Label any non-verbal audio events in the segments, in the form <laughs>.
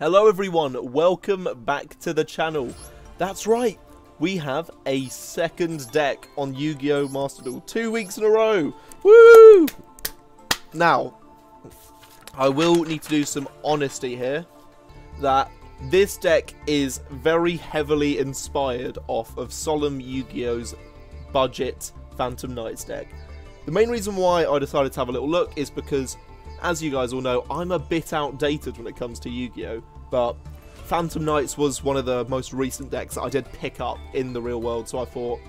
Hello everyone, welcome back to the channel. That's right, we have a second deck on Yu-Gi-Oh! Master Duel. Two weeks in a row! Woo! Now, I will need to do some honesty here. That this deck is very heavily inspired off of Solemn Yu-Gi-Oh's budget Phantom Knights deck. The main reason why I decided to have a little look is because as you guys all know, I'm a bit outdated when it comes to Yu-Gi-Oh! But Phantom Knights was one of the most recent decks that I did pick up in the real world, so I thought,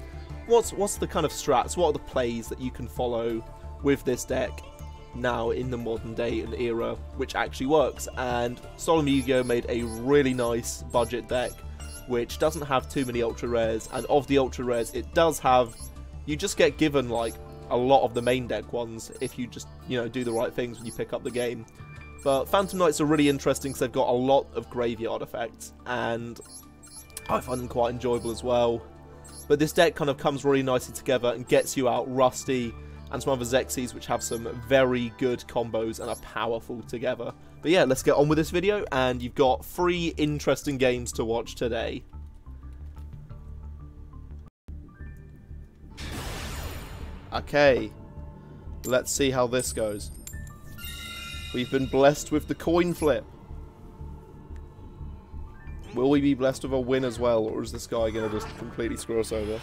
what's what's the kind of strats, what are the plays that you can follow with this deck now in the modern day and era, which actually works? And Solemn Yu-Gi-Oh! made a really nice budget deck, which doesn't have too many ultra rares, and of the ultra rares, it does have, you just get given like a lot of the main deck ones if you just, you know, do the right things when you pick up the game. But Phantom Knights are really interesting because they've got a lot of graveyard effects, and I find them quite enjoyable as well. But this deck kind of comes really nicely together and gets you out Rusty and some other Xexes which have some very good combos and are powerful together. But yeah, let's get on with this video, and you've got three interesting games to watch today. Okay, let's see how this goes. We've been blessed with the coin flip. Will we be blessed with a win as well, or is this guy going to just completely screw us over?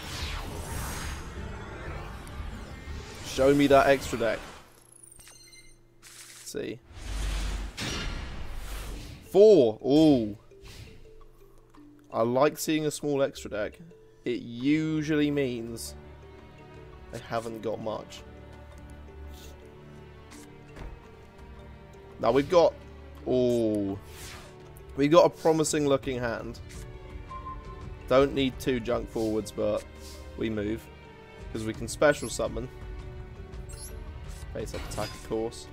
Show me that extra deck. Let's see. Four! Ooh. I like seeing a small extra deck. It usually means they haven't got much. Now we've got... Oh. We've got a promising looking hand. Don't need two junk forwards, but we move. Because we can special summon. Face up attack, of course.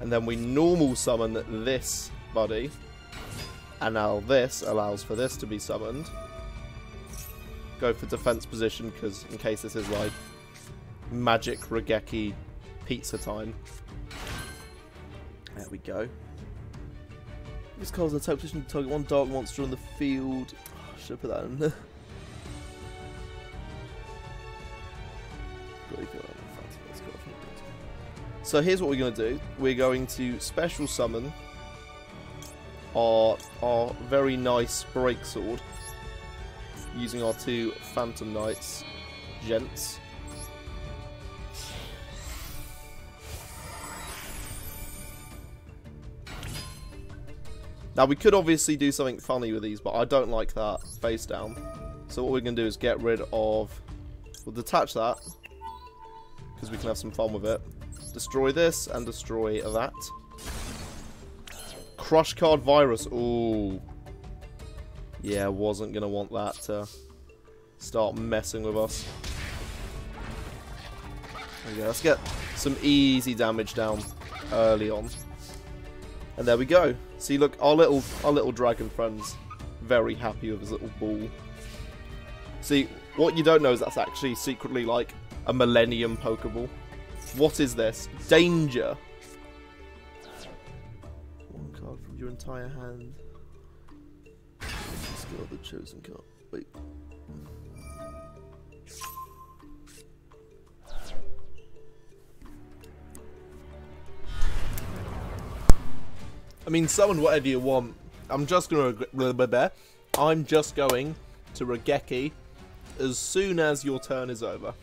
And then we normal summon this buddy. And now this allows for this to be summoned. Go for defense position, because in case this is like magic Raigeki pizza time. There we go. This card's an attack position to target one dark monster on the field. Oh, should have put that in there. <laughs> So here's what we're going to do. We're going to special summon our, our very nice break sword using our two Phantom Knights gents. Now, we could obviously do something funny with these, but I don't like that face down. So what we're going to do is get rid of... We'll detach that, because we can have some fun with it. Destroy this, and destroy that. Crush card virus. Ooh. Yeah, wasn't going to want that to start messing with us. Okay, let's get some easy damage down early on. And there we go. See, look, our little our little dragon friend's very happy with his little ball. See, what you don't know is that's actually secretly like a Millennium Pokeball. What is this? Danger. One card from your entire hand. The chosen. Wait. I mean, summon whatever you want. I'm just gonna. I'm just going to Raigeki as soon as your turn is over.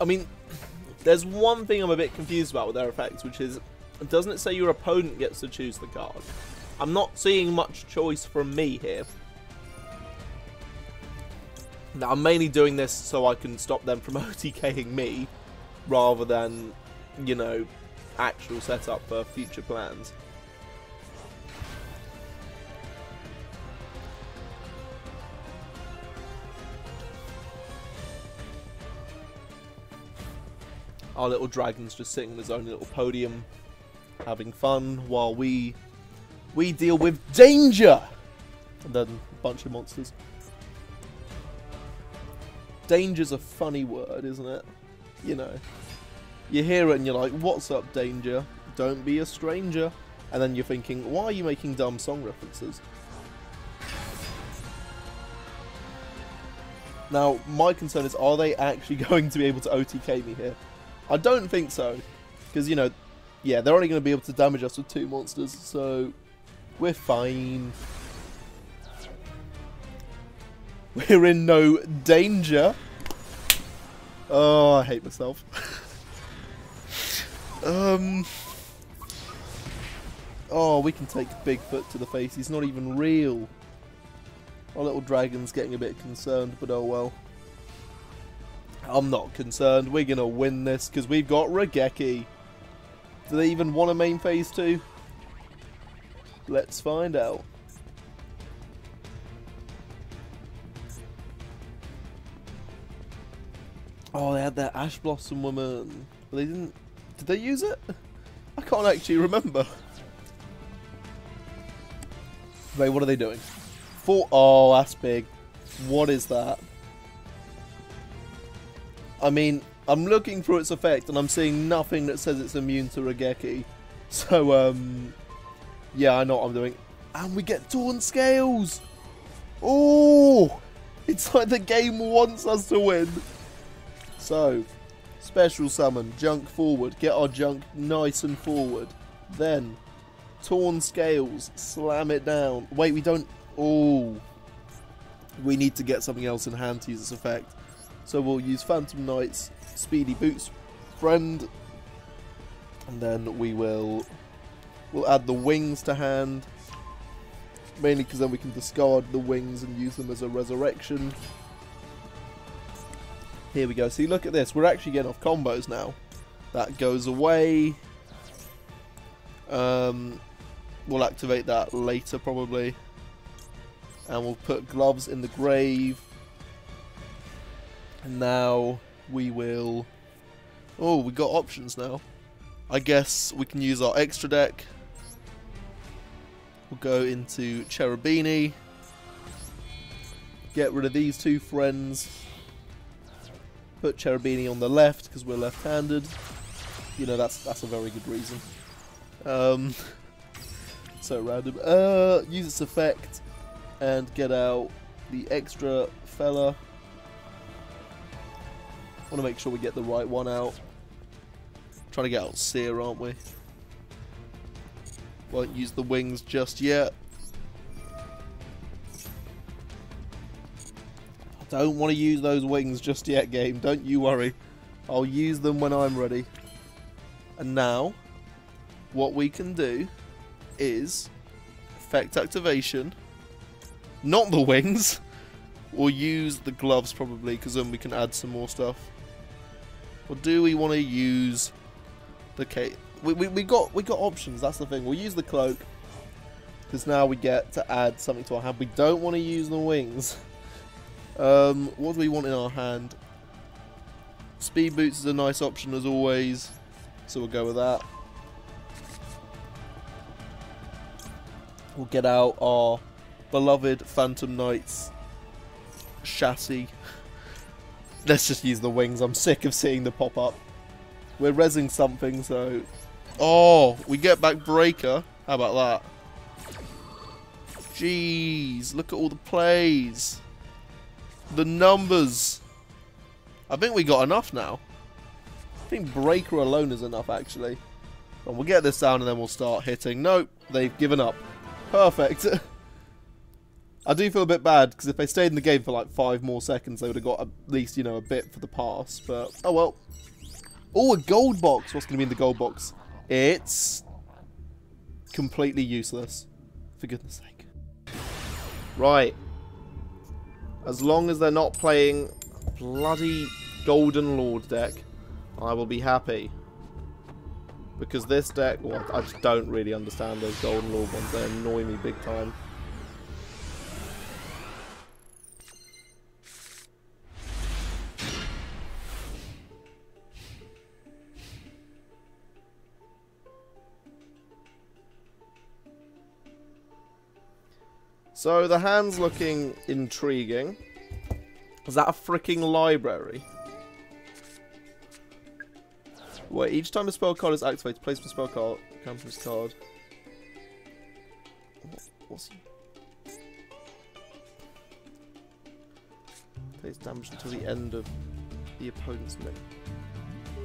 I mean, there's one thing I'm a bit confused about with their effects, which is, doesn't it say your opponent gets to choose the card? I'm not seeing much choice from me here. Now, I'm mainly doing this so I can stop them from <laughs> OTKing me, rather than, you know, actual setup for future plans. Our little dragon's just sitting in his own little podium, having fun, while we we deal with danger! And then a bunch of monsters. Danger's a funny word, isn't it? You know. You hear it and you're like, what's up, danger? don't be a stranger. And then you're thinking, why are you making dumb song references? Now, my concern is, are they actually <laughs> going to be able to OTK me here? I don't think so. Because, you know, yeah, they're only going to be able to damage us with two monsters, so we're fine. We're in no danger. Oh, I hate myself. <laughs> um. Oh, we can take Bigfoot to the face. He's not even real. Our little dragon's getting a bit concerned, but oh well. I'm not concerned. We're going to win this because we've got Raigeki. Do they even want a main phase 2? Let's find out. Oh, they had their Ash Blossom woman. They didn't... Did they use it? I can't actually remember. Wait, what are they doing? Four... Oh, that's big. What is that? I mean, I'm looking for its effect and I'm seeing nothing that says it's immune to Raigeki. <laughs> So, um... Yeah, I know what I'm doing. And we get Torn Scales! Oh! It's like the game wants us to win. So, special summon, junk forward, get our junk nice and forward. Then, torn scales, slam it down. Wait, we don't... Oh. We need to get something else in hand to use this effect. So we'll use Phantom Knight's Speedy Boots friend. And then we will... We'll add the wings to hand. Mainly because then we can discard the wings and use them as a resurrection. Here we go. See, look at this. We're actually getting off combos now. That goes away. Um, we'll activate that later, probably. And we'll put gloves in the grave. And now we will... Oh, we got options now. I guess we can use our extra deck. We'll go into Cherubini. Get rid of these two friends. Put Cherubini on the left because we're left-handed. You know, that's that's a very good reason. Um, <laughs> so random. Uh, use its effect and get out the extra fella. Want to make sure we get the right one out. Trying to get out Seer, aren't we? Won't use the wings just yet. I don't want to use those wings just yet, game. Don't you worry. I'll use them when I'm ready. And now, what we can do is effect activation. Not the wings. We'll use the gloves probably, because then we can add some more stuff. Or do we want to use the cape? We, we, we got we got options. That's the thing. We'll use the cloak because now we get to add something to our hand. We don't want to use the wings. <laughs> Um, what do we want in our hand? Speed boots is a nice option as always, so we'll go with that. We'll get out our beloved Phantom Knights chassis. <laughs> Let's just use the wings. I'm sick of seeing the pop up. We're resing something, so... Oh, we get back Breaker. How about that? Jeez, look at all the plays. The numbers. I think we got enough now. I think Breaker alone is enough, actually. And we'll get this down and then we'll start hitting. Nope, they've given up. Perfect. <laughs> I do feel a bit bad, because if they stayed in the game for like five more seconds, they would have got at least, you know, a bit for the pass. But, oh well. Oh, a gold box. What's going to be in the gold box? It's completely useless. For goodness sake. Right. As long as they're not playing bloody Golden Lord deck, I will be happy. Because this deck, well, I just don't really understand those Golden Lord ones. They annoy me big time. So the hand's looking intriguing. Is that a freaking library? Wait, each time a spell card is activated, place a spell card, comes this card. What, what's? Takes damage until the end of the opponent's next.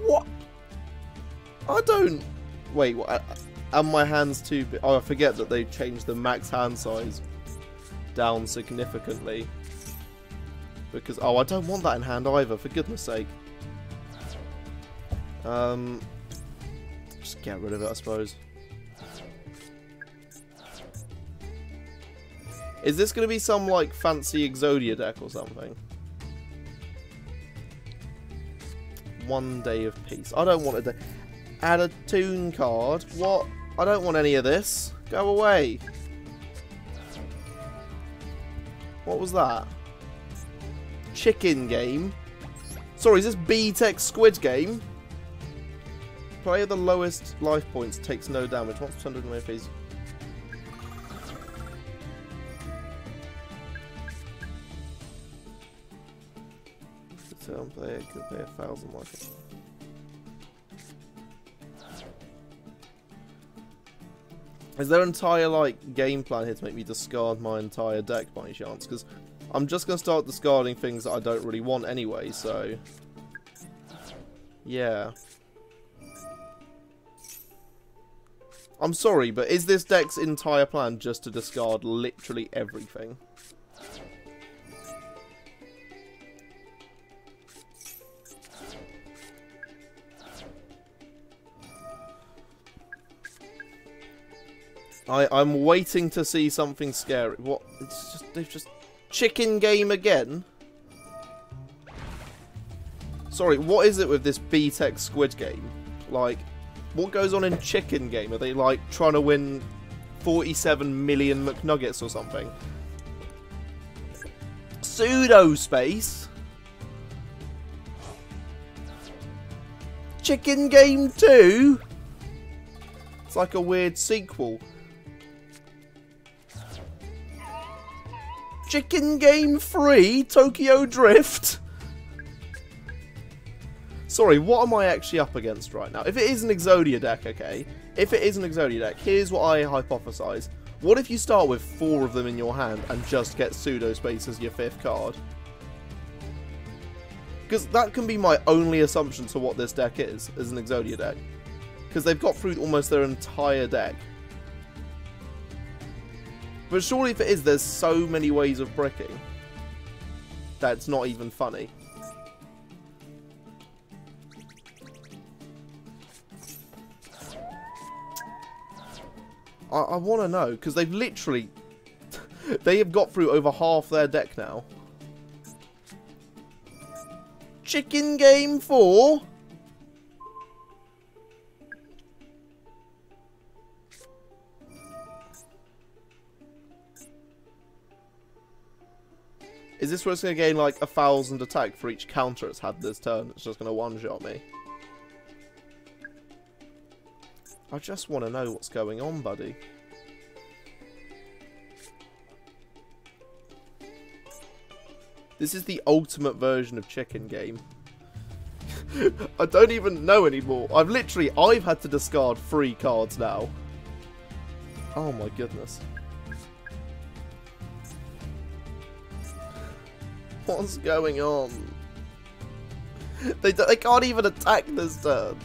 What? I don't. Wait, what? Are my hands too big? Oh, I forget that they changed the max hand size down significantly. Because, oh, I don't want that in hand either, for goodness sake. Um, just get rid of it, I suppose. Is this going to be some, like, fancy Exodia deck or something? One day of peace. I don't want a day. Add a toon card. What? I don't want any of this. Go away. What was that? Chicken game? Sorry, is this B-Tech Squid game? Player the lowest life points takes no damage. Once per turn, please. Turn player could pay a thousand life. Is there entire like game plan here to make me discard my entire deck by any chance? Because I'm just going to start discarding things that I don't really want anyway, so... Yeah. I'm sorry, but is this deck's entire plan just to discard literally everything? I, I'm waiting to see something scary. What? It's just, they've just... Chicken game again? Sorry, what is it with this B-Tech Squid game? Like, what goes on in chicken game? Are they, like, trying to win 47 million McNuggets or something? Pseudo space? Chicken Game 2? It's like a weird sequel. Chicken Game 3 Tokyo Drift? Sorry, what am I actually up against right now? If it is an Exodia deck, okay, if it is an Exodia deck, here's what I hypothesize. What if you start with four of them in your hand and just get Pseudo Space as your fifth card? Because that can be my only assumption to what this deck is, as an Exodia deck. Because they've got through almost their entire deck. But surely if it is, there's so many ways of bricking. That's not even funny. I, I want to know, because they've literally... <laughs> they have got through over half their deck now. Chicken Game 4? Is this where it's going to gain like a thousand attack for each counter it's had this turn? It's just going to one-shot me. I just want to know what's going on, buddy. This is the ultimate version of chicken game. <laughs> I don't even know anymore. I've literally, I've had to discard three cards now. Oh my goodness. What's going on? They, they can't even attack this turn.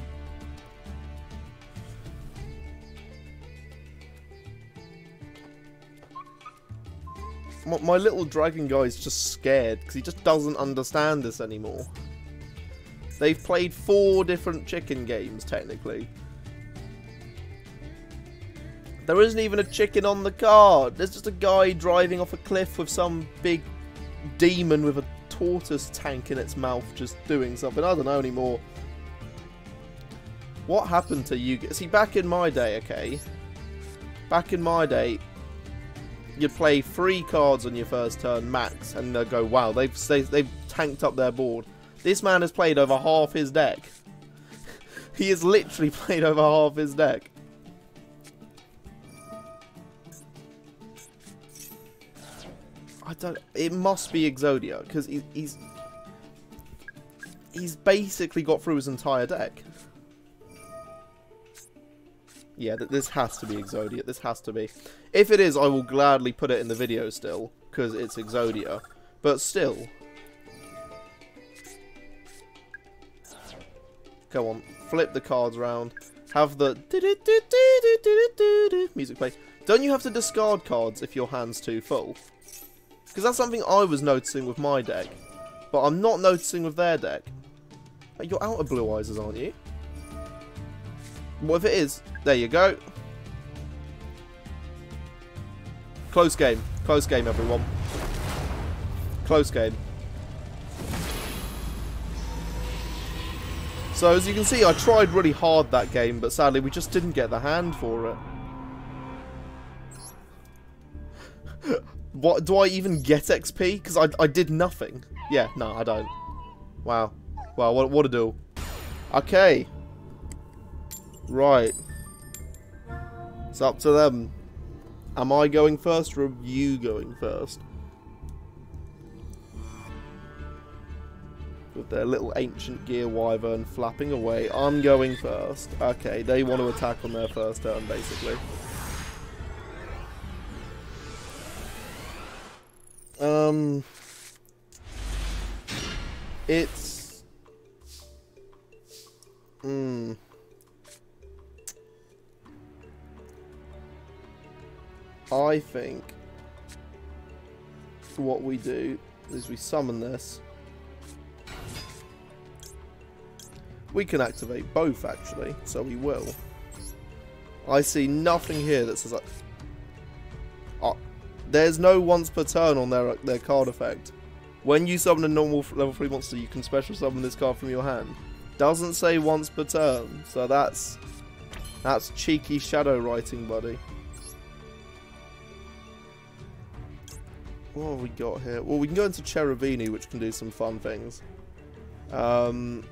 My, my little dragon guy is just scared because he just doesn't understand this anymore. They've played four different chicken games, technically. There isn't even a chicken on the card. There's just a guy driving off a cliff with some big demon with a tortoise tank in its mouth just doing something. I don't know anymore. What happened to you? See, back in my day, okay? Back in my day, you'd play three cards on your first turn max, and they'd go, wow, they've, they've tanked up their board. This man has played over half his deck. <laughs> he has literally <laughs> played over half his deck. I don't. It must be Exodia because he, he's he's basically got through his entire deck. Yeah, th this has to be Exodia. This has to be. If it is, I will gladly put it in the video still, because it's Exodia. But still. Go on, flip the cards around. Have the music play. Don't you have to discard cards if your hand's too full? Because that's something I was noticing with my deck. But I'm not noticing with their deck. You're out of blue eyes, aren't you? What if it is? There you go. Close game. Close game, everyone. Close game. So as you can see, I tried really hard that game, but sadly we just didn't get the hand for it. What do I even get XP? Because I, I did nothing. Yeah, no, I don't. Wow. Wow, what, what a do. Okay. Right. It's up to them. Am I going first or are you going first? With their little ancient gear wyvern flapping away. I'm going first. Okay, they want to attack on their first turn, basically. It's... Hmm... I think what we do is we summon this. We can activate both, actually, so we will. I see nothing here that says... Uh, there's no once per turn on their, their card effect. When you summon a normal level 3 monster, you can special summon this card from your hand. Doesn't say once per turn, so that's... That's cheeky shadow writing, buddy. What have we got here? Well, we can go into Cherubini, which can do some fun things. Um,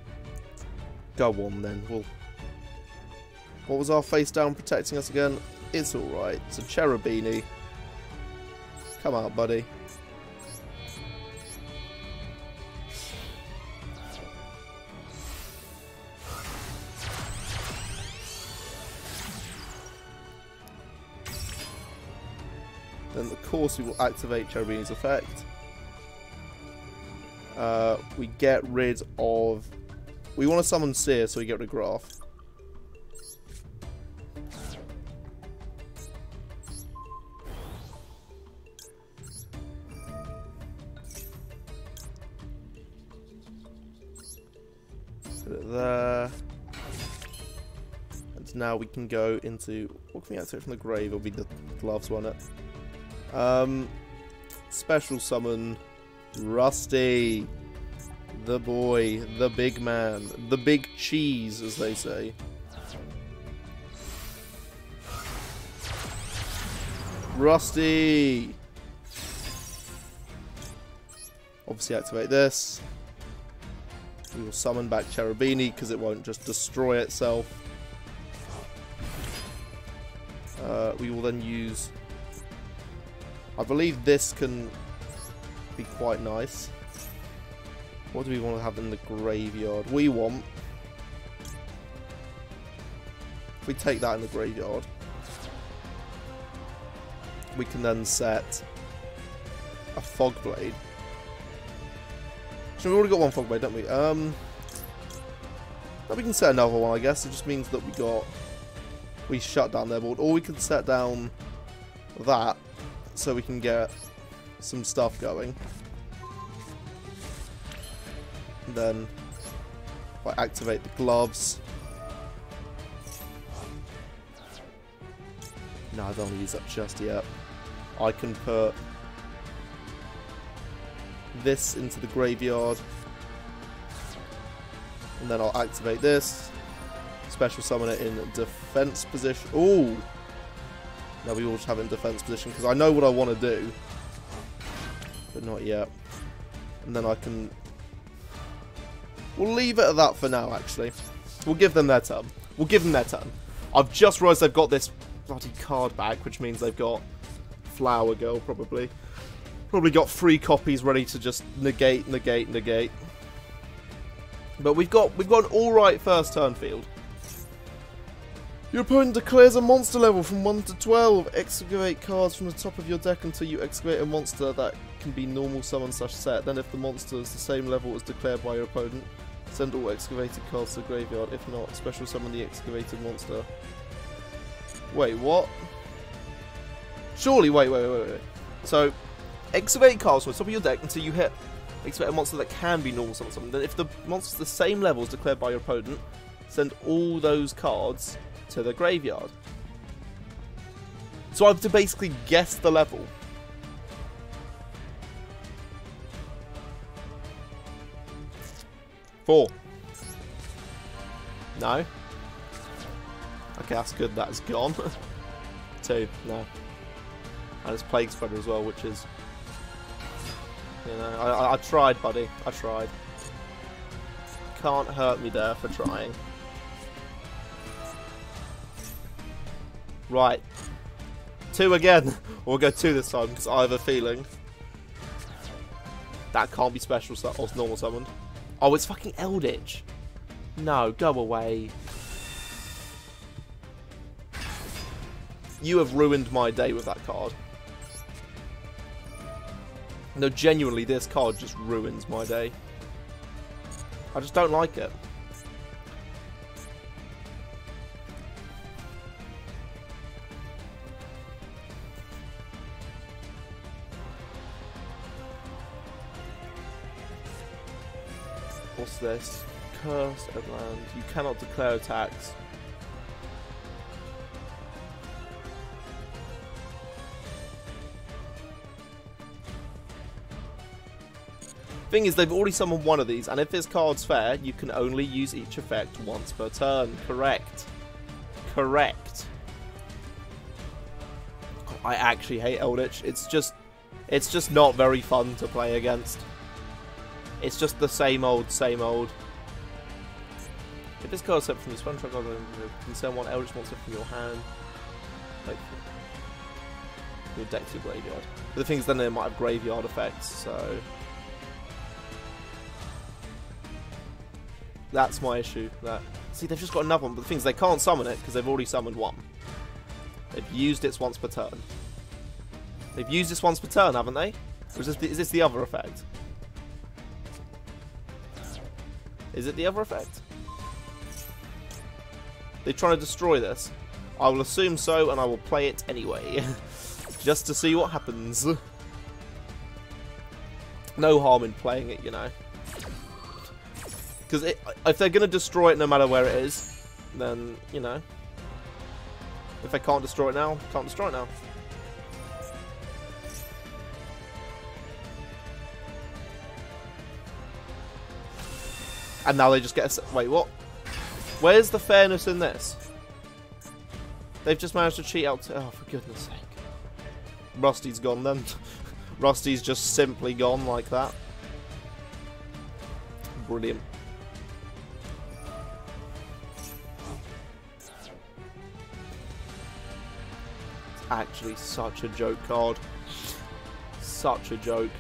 go on then. Well, what was our face down protecting us again? It's alright. So Cherubini. Come out, buddy. Course we will activate Cherubini's effect. Uh, we get rid of... We want to summon Seer, so we get rid of Graff. There. And now we can go into... What can we activate from the grave? It'll be the gloves, won't it? Um, special summon Rusty. The boy, the big man, the big cheese, as they say. Rusty! Obviously activate this. We will summon back Cherubini because it won't just destroy itself. Uh, we will then use I believe this can be quite nice. What do we want to have in the graveyard? We want... If we take that in the graveyard, we can then set a fog blade. So we've already got one fog blade, don't we? Um, we can set another one, I guess. It just means that we got we shut down their board, or we can set down that so we can get some stuff going. And then I activate the gloves. No, I don't want to use that just yet. I can put this into the graveyard. And then I'll activate this. Special summon it in defense position. Ooh! Now we all just have in defense position because I know what I want to do. But not yet. And then I can... We'll leave it at that for now, actually. We'll give them their turn. We'll give them their turn. I've just realised they've got this bloody card back, which means they've got Flower Girl, probably. Probably got three copies ready to just negate, negate, negate. But we've got we've got an alright first turn field. Your opponent declares a monster level from 1 to 12. Excavate cards from the top of your deck until you excavate a monster that can be normal summon such set. Then if the monster is the same level as declared by your opponent, send all excavated cards to the graveyard. If not, special summon the excavated monster. Wait, what? Surely, wait, wait, wait, wait. So, excavate cards from the top of your deck until you hit excavate a monster that can be normal summon summon. Then if the monster's the same level as declared by your opponent, send all those cards to the graveyard. So I have to basically guess the level. Four. No. Okay, that's good. That's gone. <laughs> Two. No. And it's Plague Spreader as well, which is... You know, I, I, I tried, buddy. I tried. Can't hurt me there for trying. Right. Two again. <laughs> we'll go two this time, because I have a feeling. That can't be special or normal summoned. Oh, it's fucking Eldritch. No, go away. You have ruined my day with that card. No, genuinely, this card just ruins my day. I just don't like it. This? Cursed Eldland. You cannot declare attacks. Thing is, they've already summoned one of these, and if this card's fair, you can only use each effect once per turn. Correct. Correct. I actually hate Eldritch. It's just, it's just not very fun to play against. It's just the same old, same old. If this card's sent from your sponge, you can send one Eldritch monster from your hand. Like, your deck to graveyard. But the thing is, then they might have graveyard effects, so... That's my issue. That See, they've just got another one, but the thing is, they can't summon it because they've already summoned one. They've used it once per turn. They've used this once per turn, haven't they? Or is this the, is this the other effect? Is it the other effect? They're trying to destroy this. I will assume so, and I will play it anyway. <laughs> Just to see what happens. No harm in playing it, you know. Because if they're going to destroy it no matter where it is, then, you know. If they can't destroy it now, can't destroy it now. And now they just get a... Wait, what? Where's the fairness in this? They've just managed to cheat out... To, oh, for goodness sake. Rusty's gone then. <laughs> Rusty's just simply gone like that. Brilliant. It's actually such a joke card. Such a joke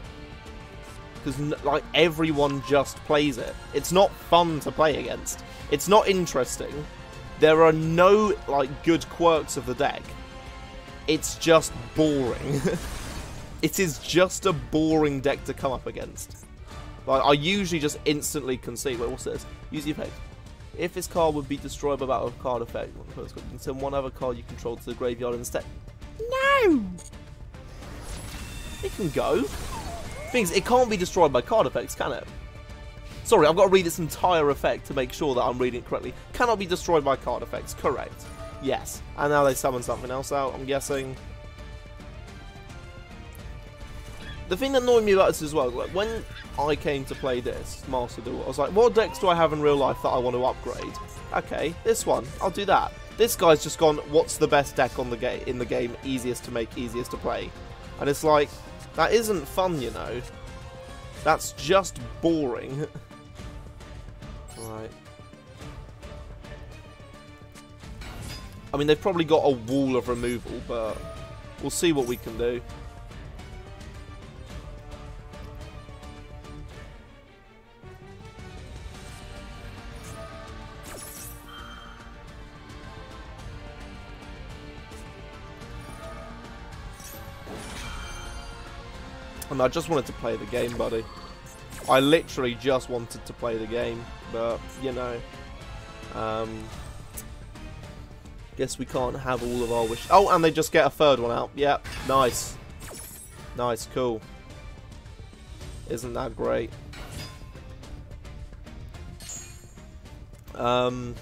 because like everyone just plays it. It's not fun to play against. It's not interesting. There are no like good quirks of the deck. It's just boring. <laughs> it is just a boring deck to come up against. Like I usually just instantly concede. Wait, what's this? Use the effect. If this card would be destroyed by battle card effect, you can send one other card you control to the graveyard instead. No! It can go. Things it can't be destroyed by card effects, can it? Sorry, I've got to read its entire effect to make sure that I'm reading it correctly. Cannot be destroyed by card effects, correct. Yes. And now they summon something else out, I'm guessing. The thing that annoyed me about this as well, like when I came to play this, Master Duel, I was like, what decks do I have in real life that I want to upgrade? Okay, this one, I'll do that. This guy's just gone, what's the best deck on the game in the game, easiest to make, easiest to play? And it's like, that isn't fun, you know. That's just boring. <laughs> right. I mean, they've probably got a wall of removal, but we'll see what we can do. I just wanted to play the game, buddy. I literally just wanted to play the game, but, you know. Um, guess we can't have all of our wishes. Oh, and they just get a third one out. Yep, nice. Nice, cool. Isn't that great? Um,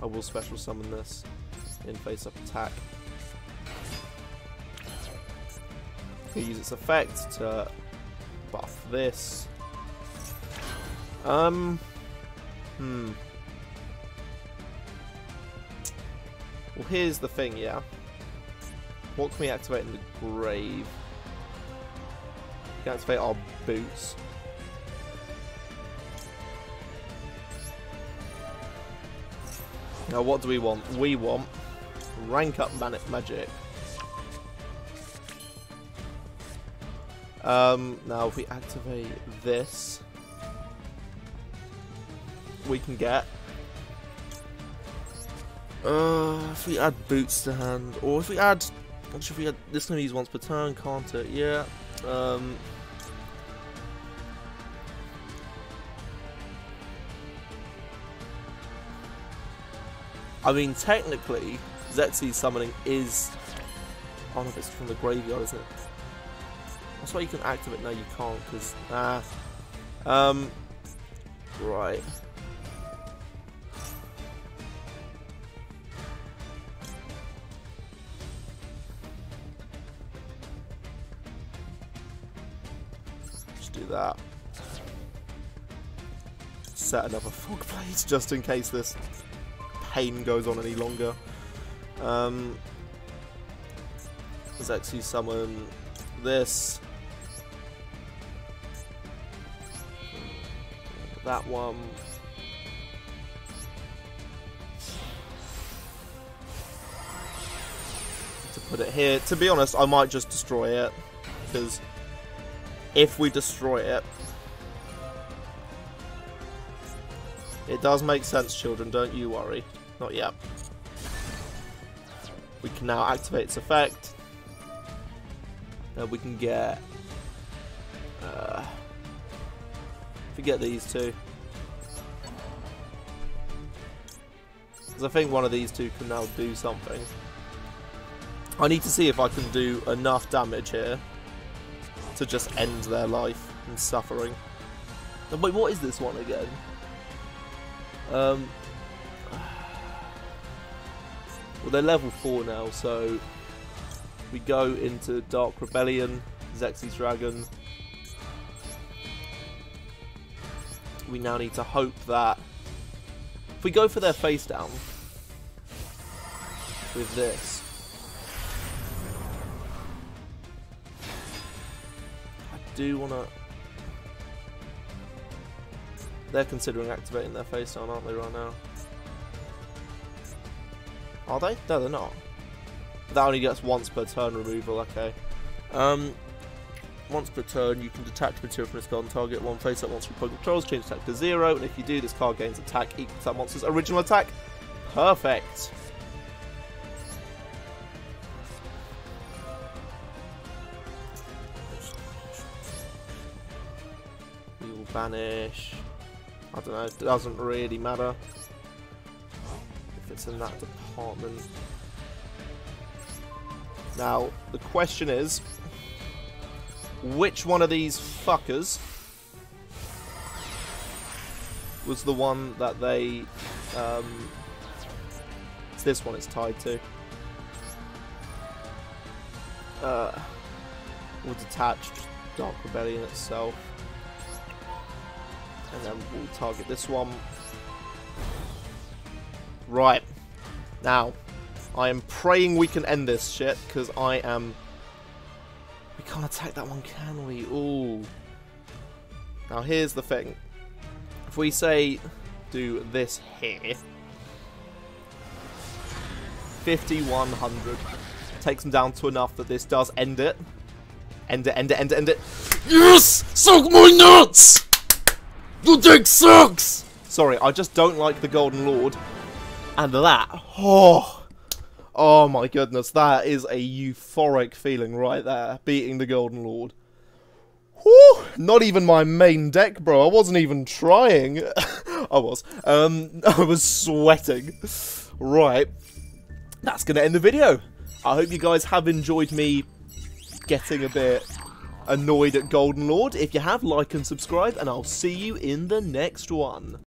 I will special summon this in face-up attack. Use its effect to buff this. Um, hmm. Well, here's the thing, yeah. What can we activate in the grave? We can activate our boots. Now, what do we want? We want rank up manic magic. Um, now, if we activate this, we can get. Uh, if we add boots to hand, or if we add, actually, if we add this, can be used once per turn, can't it? Yeah. Um. I mean, technically, Zexy's summoning is. Oh no, it's from the graveyard, isn't it? That's why you can activate. No, you can't, because ah. Um. Right. Just do that. Set another fog blades just in case this pain goes on any longer. Um, actually summon this. That one. To put it here. To be honest, I might just destroy it. Because if we destroy it, it does make sense, children, don't you worry. Not yet. We can now activate its effect. And we can get... Uh, forget these two. Because I think one of these two can now do something. I need to see if I can do enough damage here to just end their life and suffering. And wait, what is this one again? Um, <sighs> well, they're level 4 now, so we go into Dark Rebellion, Xyz Dragon. We now need to hope that if we go for their face down with this, I do want to they're considering activating their face down, aren't they, right now? Are they? No, they're not. That only gets once per turn removal, okay. Um, once per turn, you can detach material from this card and target one face-up monster your controls, change attack to zero, and if you do, this card gains attack equal to that monster's original attack. Perfect! We will banish... I don't know, it doesn't really matter if it's in that department. Now, the question is, which one of these fuckers was the one that they, um, it's this one it's tied to. Uh, or detached Dark Rebellion itself. And then we'll target this one. Right. Now, I am praying we can end this shit, because I am... We can't attack that one, can we? Ooh. Now, here's the thing. If we say do this here... 5100 takes them down to enough that this does end it. End it, end it, end it, end it. Yes! Suck my nuts! Your dick sucks! Sorry, I just don't like the Golden Lord. And that, oh, oh my goodness, that is a euphoric feeling right there, beating the Golden Lord. Whew, not even my main deck, bro. I wasn't even trying. <laughs> I was. Um, <laughs> I was sweating. Right. That's going to end the video. I hope you guys have enjoyed me getting a bit annoyed at Golden Lord. If you have, like and subscribe, and I'll see you in the next one.